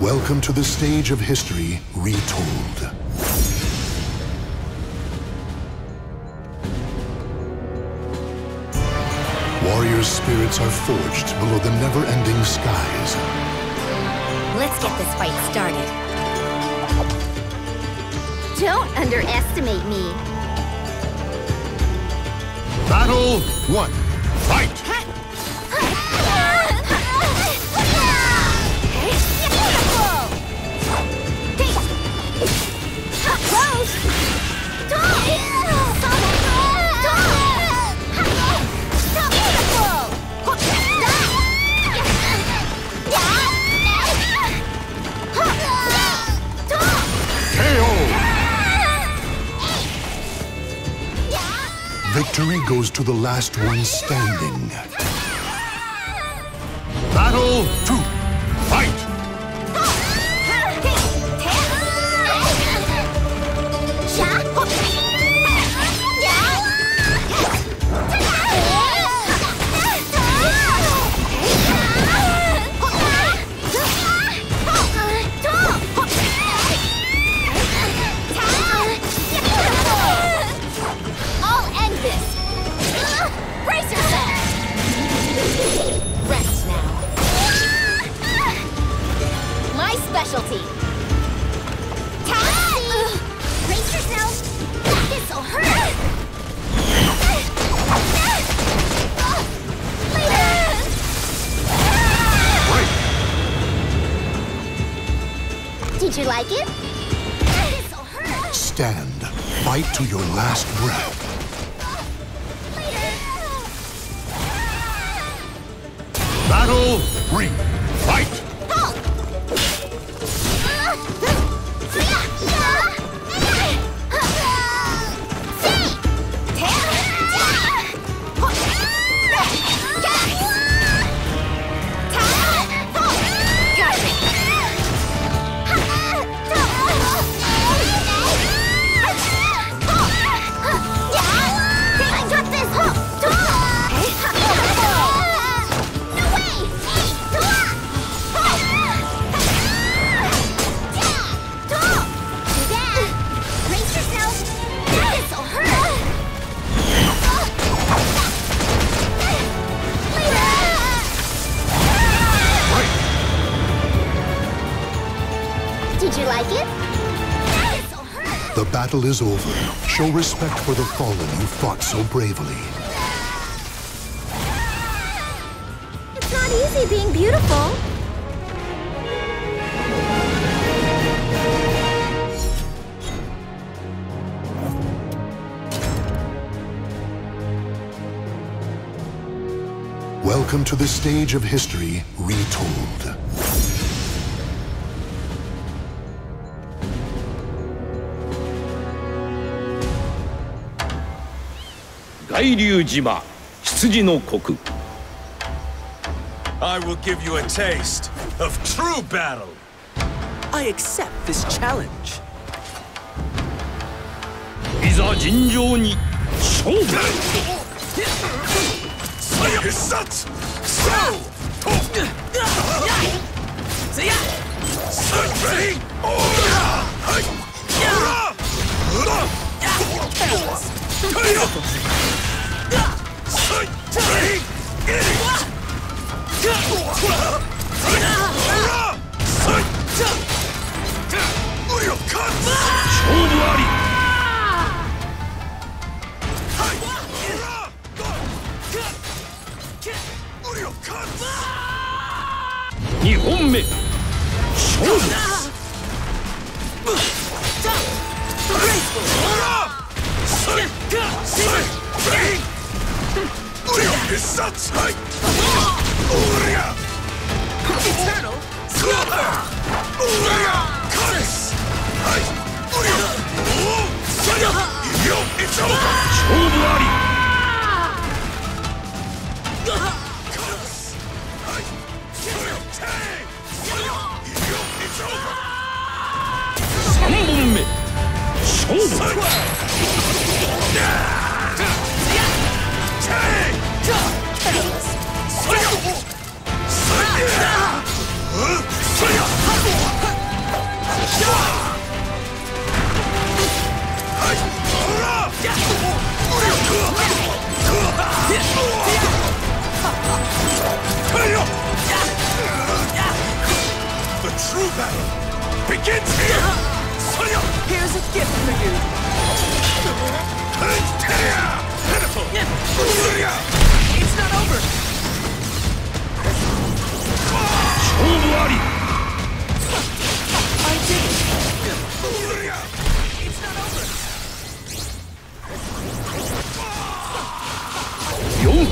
Welcome to the stage of history retold. Warriors' spirits are forged below the never-ending skies. Let's get this fight started. Don't underestimate me. Battle one. Fight! Victory goes to the last one standing. Battle 2. Did you like it? Stand. Fight to your last breath. Battle three. Fight! The battle is over. Show respect for the fallen who fought so bravely. It's not easy being beautiful. Welcome to the stage of history retold. 巌流島羊の国 I will give you a taste of true battle. I accept this challenge. いざ尋常に勝負 Sayasat! So! Ready? はい勝負あり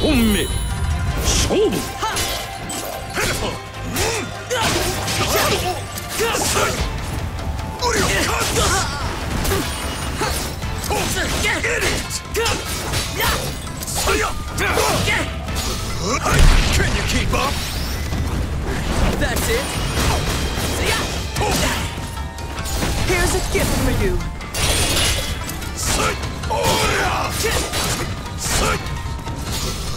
本目勝負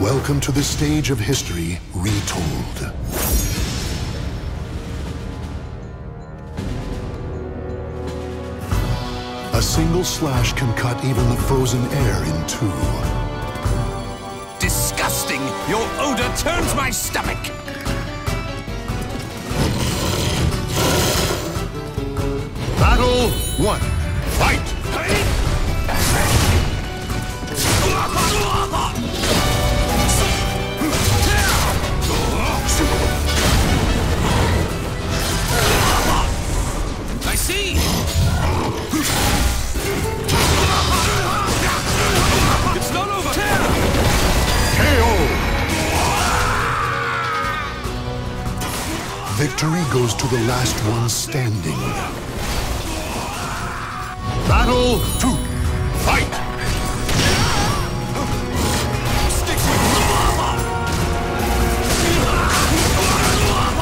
Welcome to the stage of history retold. A single slash can cut even the frozen air in two. Disgusting! Your odor turns my stomach! Battle one. Fight! Victory goes to the last one standing. Battle two. Fight!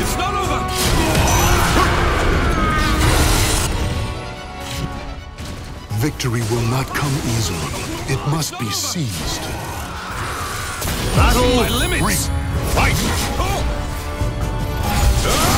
It's not over! Victory will not come easily. It must be seized. Battle limits. three. Fight! You're